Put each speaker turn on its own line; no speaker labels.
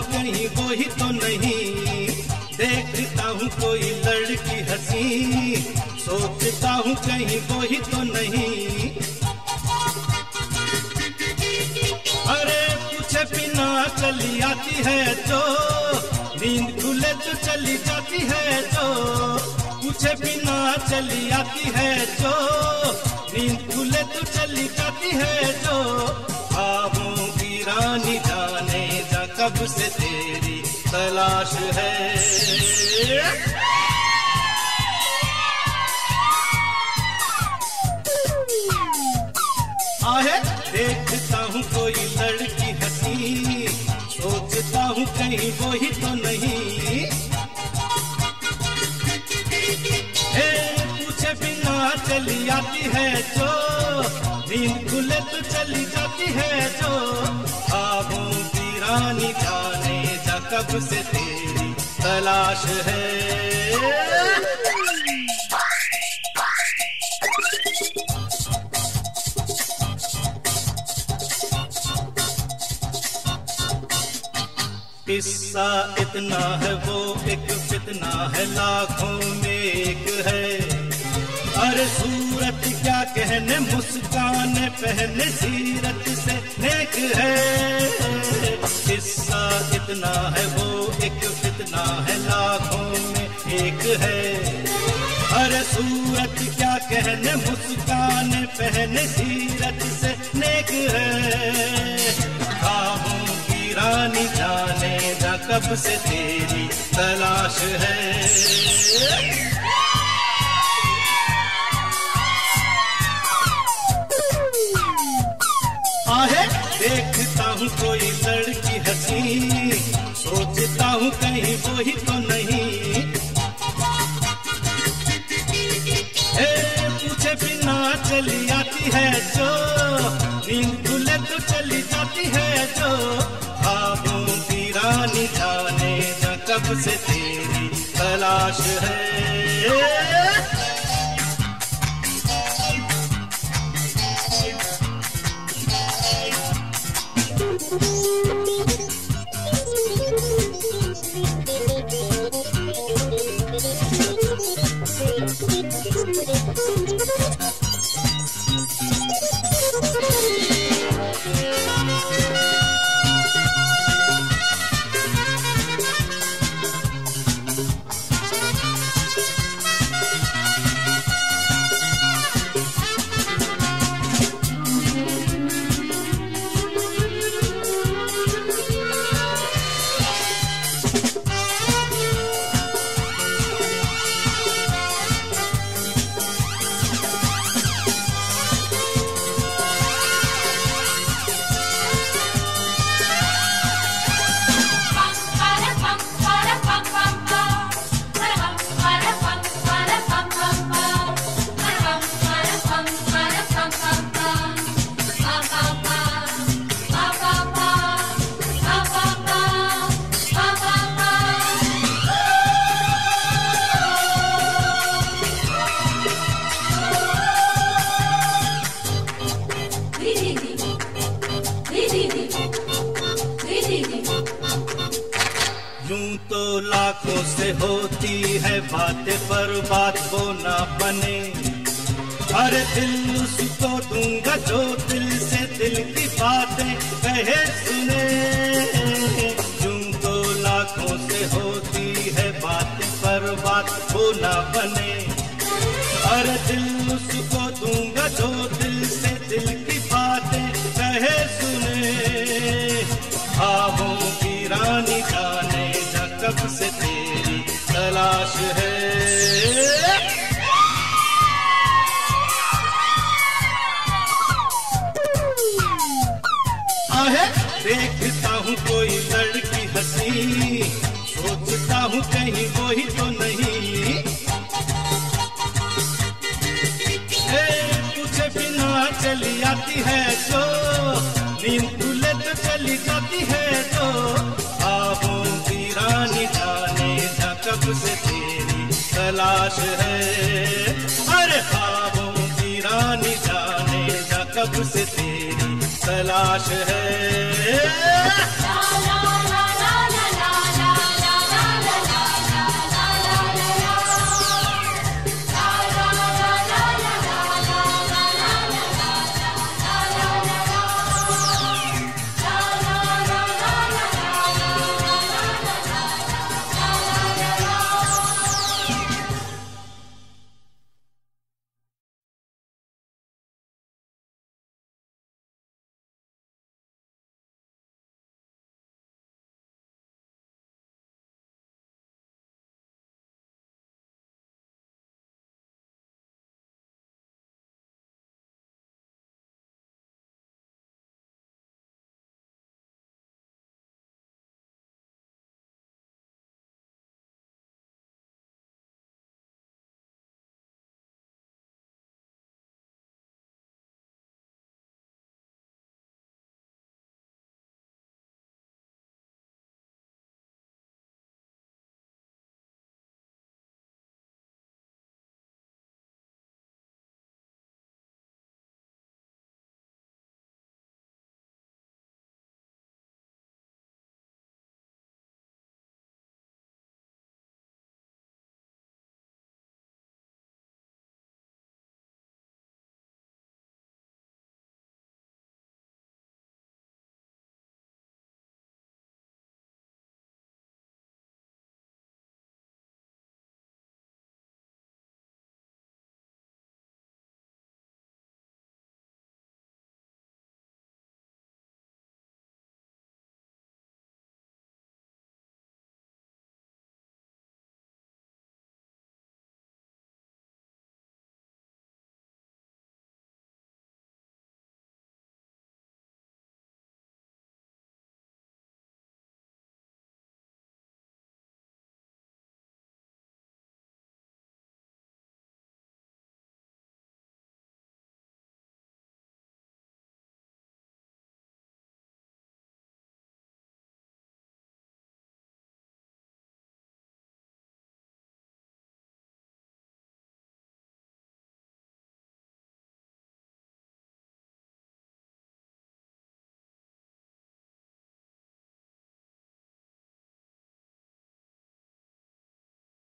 कहीं वो ही तो नहीं। देखता हूँ कोई लड़की हसी। सोचता हूँ कहीं वो ही तो नहीं। अरे पूछे बिना चली आती है जो। नींद खुले तो चली जाती है जो। पूछे बिना चली आती है जो। नींद खुले तो चली जाती है जो। ख्वाबों की रानी जाने कब से तेरी तलाश है? आहे देखता हूँ कोई लड़की हसी, सोचता हूँ कहीं वो ही तो नहीं। हे पूछे बिना चली आती है जो, नींद खुले तो चली जाती है जो आबों रानी जाने, जा कब से तेरी तलाश है? किस्सा इतना है, वो एक फितना है, लाखों में एक है। अरे सूरत क्या कहने, मुस्कान पहने, सीरत से नेक है। किस्सा इतना है वो, एक फितना है लाखों में एक है। अरे सूरत क्या कहने, मुस्कान पहने सीरत से नेक है। ख्वाबों की रानी जाने जा कब से तेरी तलाश है। देखता हूँ कोई लड़की हूँ कहीं वो ही तो नहीं। ए, पूछे बिना चली आती है जो नींद खुले तो चली जाती है जो। ख्वाबों की रानी जाने जा कब से तेरी तलाश है। यूँ लाखों से होती है बातें, पर बात वो ना बने। हर दिल उसको दूँगा जो दिल से दिल की बातें कहे, सुने। यूँ तो लाखों से होती है बातें, पर बात वो ना बने। हर दिल उसको दूँगा जो ही तो नहीं। ए, पूछे बिना चली आती है जो नींद खुले तो चली जाती है जो आबों की रानी जाने जा कब से तेरी तलाश है। अरे ख्वाबों की रानी जाने जा कब से तेरी तलाश है।